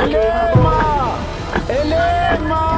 Elema! Elema!